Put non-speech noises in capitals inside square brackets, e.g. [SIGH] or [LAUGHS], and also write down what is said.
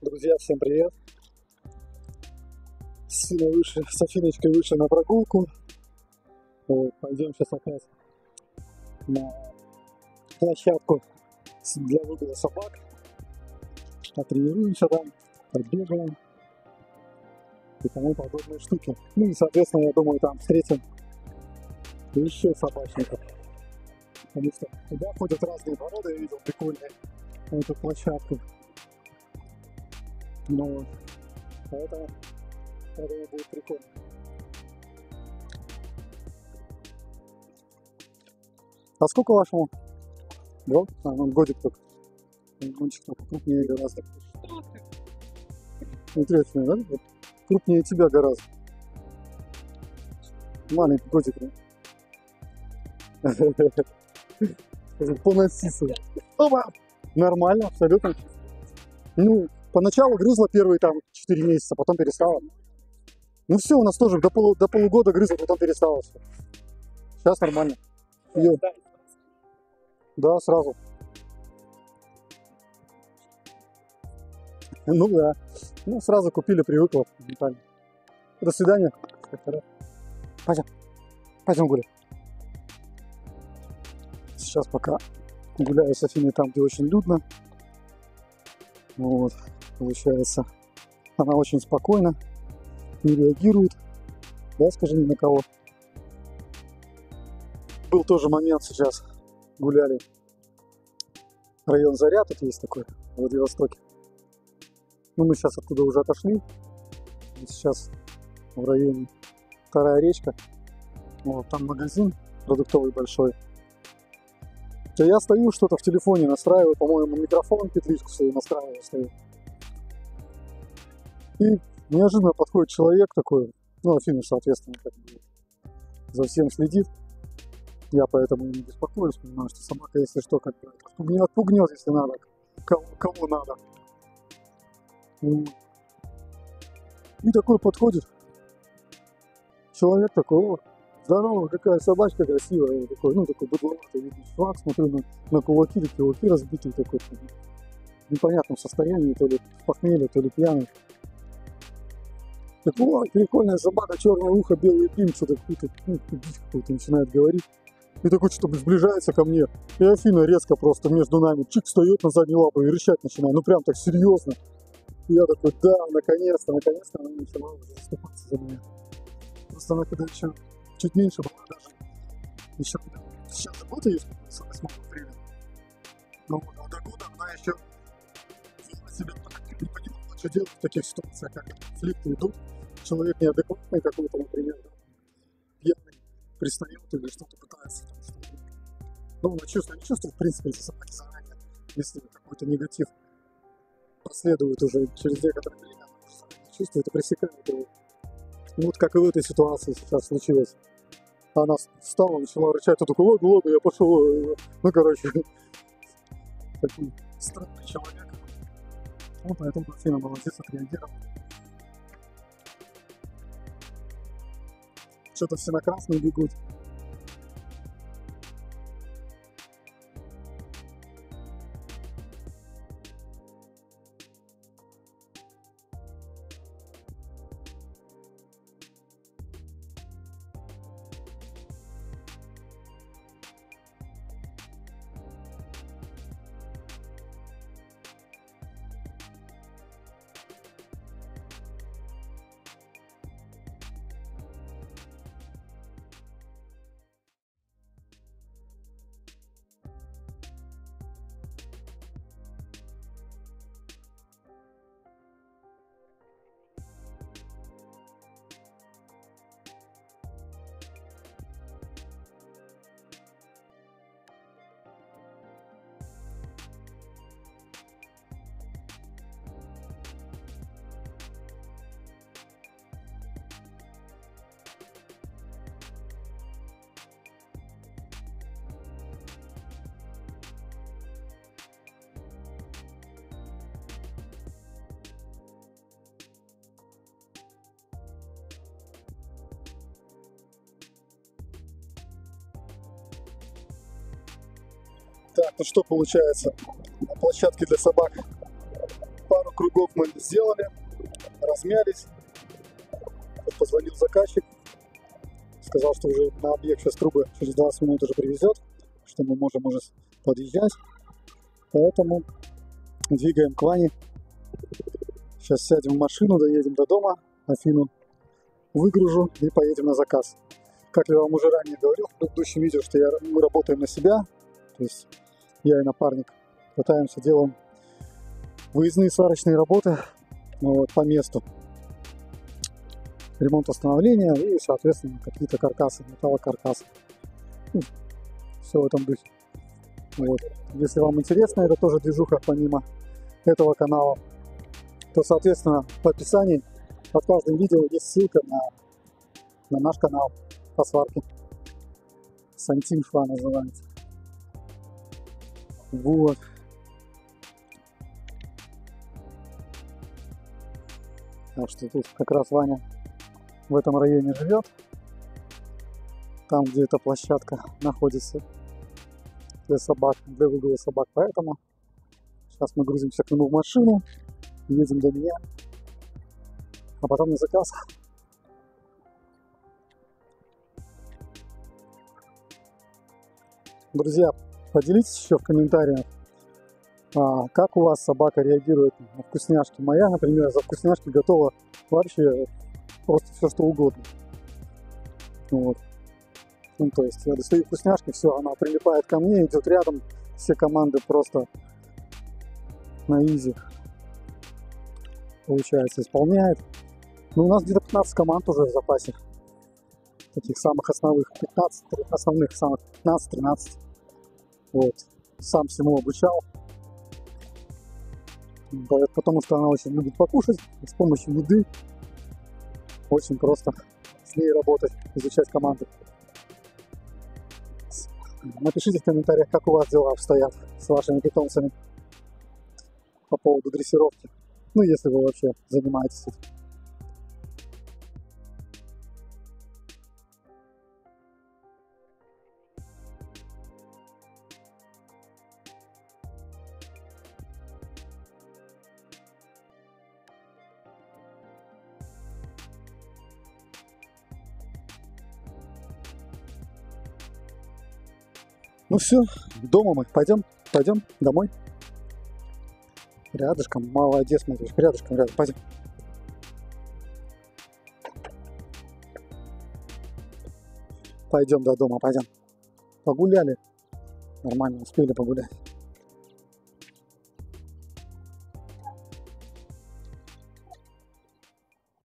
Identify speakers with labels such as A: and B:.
A: Друзья, всем привет! С, вышли, с Афиночкой вышли на прогулку. Вот, пойдем сейчас опять на площадку для выгула собак. Потренируемся там, побегаем и тому подобные штуки. Ну и, соответственно, я думаю, там встретим еще собачников. Потому что туда ходят разные породы, я видел прикольные на эту площадку. Ну, это, это будет прикольно. А сколько вашему? Год? А, ну, годик только. Гонщик только крупнее гораздо. Интересно, да? Вот крупнее тебя гораздо. Маленький годик? [LAUGHS] Поноситься. Опа! Нормально, абсолютно. Ну, поначалу грызла первые там 4 месяца, потом перестала. Ну все, у нас тоже до, полу, до полугода грызла, потом перестала. Все. Сейчас нормально. Ее... Да, сразу. Ну да. Ну, сразу купили, привыкла. До свидания. Пойдем. Пойдем гулять. Сейчас пока гуляю с Афиной там, где очень людно. Вот, получается, она очень спокойна, не реагирует, да, скажи ни на кого. Был тоже момент сейчас, гуляли, район Заря, тут есть такой, в Владивостоке. Ну, мы сейчас оттуда уже отошли, сейчас в районе вторая речка, вот, там магазин продуктовый большой, я стою, что-то в телефоне настраиваю, по-моему, микрофон, петличку свою настраиваю, стою. И неожиданно подходит человек такой, ну, Афина, соответственно, как бы за всем следит. Я поэтому не беспокоюсь, понимаю, что собака, если что, как бы отпугнет, отпугнет если надо, кого, кого надо. И такой подходит. Человек такой, о, здорово, какая собачка красивая. Я такой, ну, такой быдловатый видный чувак, смотрю на, на кулаки, кулаки разбитые, такой, в непонятном состоянии, то ли похмелье, то ли пьяный. Так, о, прикольная собака, черное ухо, белый пин, что-то какую-то, ну, какую-то начинает говорить. И такой что-то сближается ко мне. И Афина резко просто между нами чик встает на задние лапы и рычать начинает. Ну прям так серьезно. И я такой, да, наконец-то, наконец-то она начала заступаться за меня. Просто она когда еще чуть меньше было даже. Еще сейчас работа есть с 8 апреля. Но вот до года она еще вела себя что делать в таких ситуациях, как конфликты идут. Человек неадекватный какой-то, например, пьяный, пристает или что-то пытается. Там, что ну, она чувствует, не чувствует, в принципе, эти собаки заранее, если какой-то негатив последует уже через некоторое время, чувствует и пресекает его. Ну, вот как и в этой ситуации сейчас случилось она встала, начала рычать, я такой, ладно, ладно, я пошел. Ну, короче, [LAUGHS] такой странный человек. Ну, поэтому Афина молодец, отреагировал. Что-то все на красный бегут. Так, ну что получается? На площадке для собак пару кругов мы сделали, размялись. Тут позвонил заказчик, сказал, что уже на объект сейчас трубы через 20 минут уже привезет, что мы можем уже подъезжать. Поэтому двигаем к Ване. Сейчас сядем в машину, доедем до дома, Афину выгружу и поедем на заказ. Как я вам уже ранее говорил в предыдущем видео, что я, мы работаем на себя, то есть я и напарник пытаемся делаем выездные сварочные работы ну, вот, по месту. Ремонт восстановления и, соответственно, какие-то каркасы, металлокаркасы. Ну, все в этом духе. Вот. Если вам интересно, это тоже движуха помимо этого канала, то, соответственно, в описании под каждым видео есть ссылка на, на наш канал по сварке. Сантимшва называется. Вот. Так что тут как раз Ваня в этом районе живет. Там, где эта площадка находится для собак, для выгула собак. Поэтому сейчас мы грузимся к нему в машину, едем до меня, а потом на заказ. Друзья, поделитесь еще в комментариях, а, как у вас собака реагирует на вкусняшки. Моя, например, за вкусняшки готова вообще просто все что угодно. Вот. Ну, то есть я достаю вкусняшки, все, она прилипает ко мне, идет рядом, все команды просто на изи получается исполняет. Ну, у нас где-то 15 команд уже в запасе. Таких самых основных, 15 основных, самых 15-13. Вот. Сам всему обучал. Потому что она очень любит покушать. С помощью еды очень просто с ней работать, изучать команды. Напишите в комментариях, как у вас дела обстоят с вашими питомцами по поводу дрессировки. Ну, если вы вообще занимаетесь этим. Ну все, дома мы. Пойдем, пойдем домой. Рядышком, молодец, смотришь, рядышком, рядом, пойдем. Пойдем до дома, пойдем. Погуляли. Нормально, успели погулять.